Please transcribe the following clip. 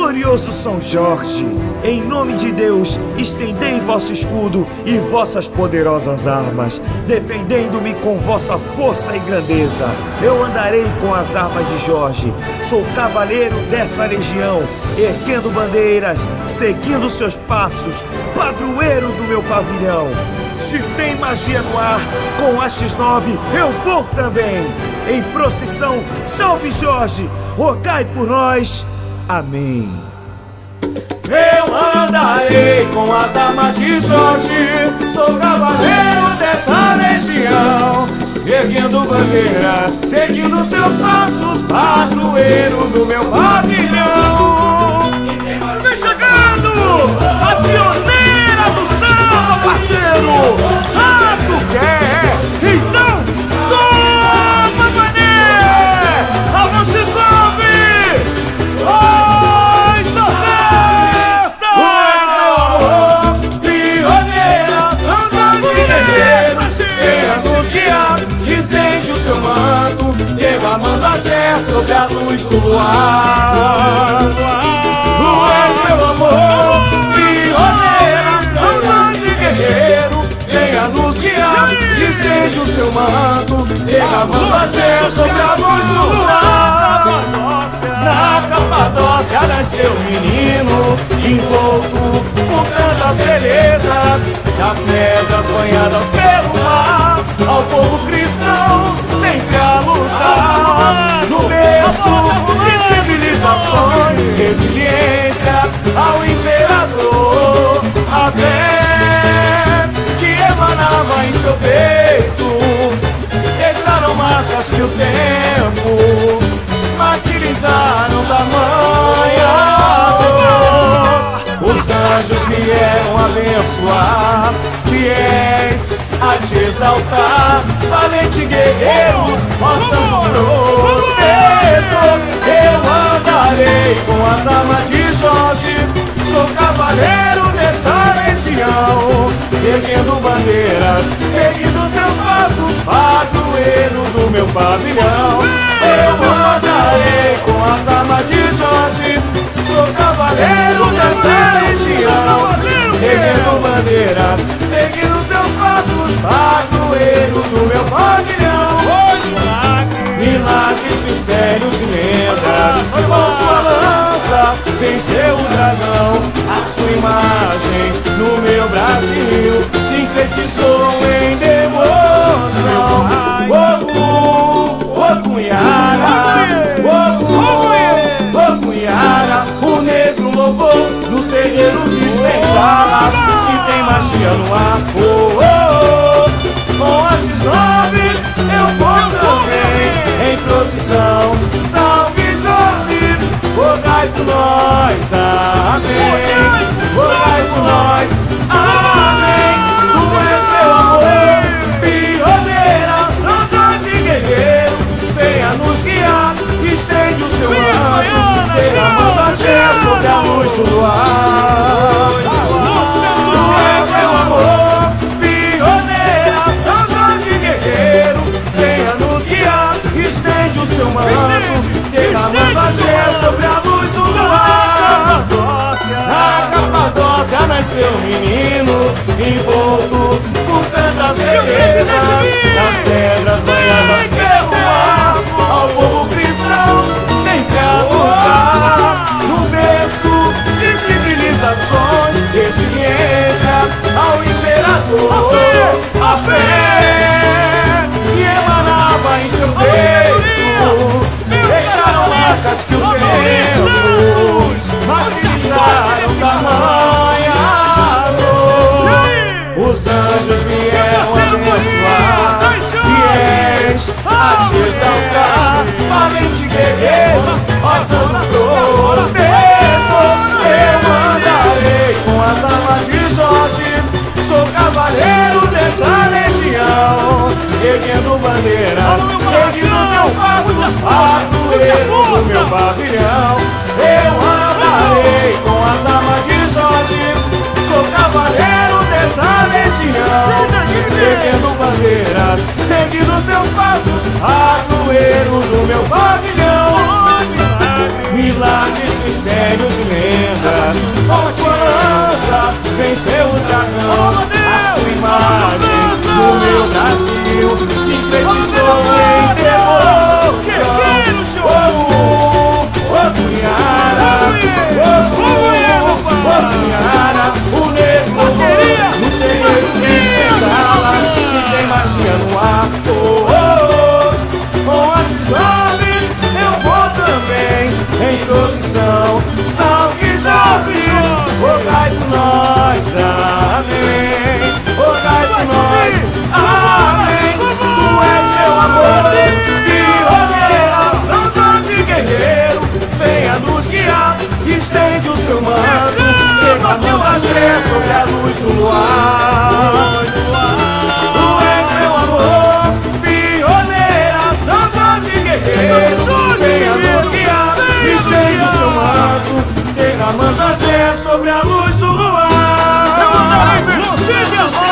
glorioso São Jorge, em nome de Deus, estendei vosso escudo e vossas poderosas armas, defendendo-me com vossa força e grandeza. Eu andarei com as armas de Jorge, sou cavaleiro dessa legião, erguendo bandeiras, seguindo seus passos, padroeiro do meu pavilhão. Se tem magia no ar, com a X9 eu vou também. Em procissão, salve Jorge, rogai por nós. Amém. Eu andarei com as armas de Jorge, sou cavaleiro dessa legião, erguendo bandeiras, seguindo seus passos, padroeiro do meu pavilhão. Derramando a gé sobre a luz do luar. Tu és meu amor, pioneira, São Jorge Guerreiro, venha nos guiar, estende o seu manto, derramando a sobre a luz do luar. Na Capadócia nasceu um menino Envolto por tantas belezas Das pedras banhadas abençoar, fiéis a te exaltar, valente guerreiro, ó santo protetor. Eu andarei com as armas de Jorge, sou cavaleiro dessa legião, erguendo bandeiras, seguindo seus passos, padroeiro do meu pavilhão. Seguindo seus passos Padroeiro do meu pavilhão. Milagres, mistérios e lendas. Com sua lança venceu o dragão. A sua imagem no meu Brasil Sincretizou nós. Amém. Tu és meu amor Pioneira São Jorge Guerreiro. Venha nos guiar Estende o seu manto Derramando a sobre a luz do luar Tu és meu amor Pioneira São Jorge Guerreiro. Venha nos guiar Estende o seu manto. Derramando a por erguendo bandeiras Seguindo seu passo, a dureza do meu pavilhão. Eu andarei com as armas de Jorge Sou cavaleiro dessa legião. Erguendo bandeiras, seguindo seus passos Atueiro do meu pavilhão. Milagres, mistérios e lendas Só sua lança venceu o dragão. Brasil 去就。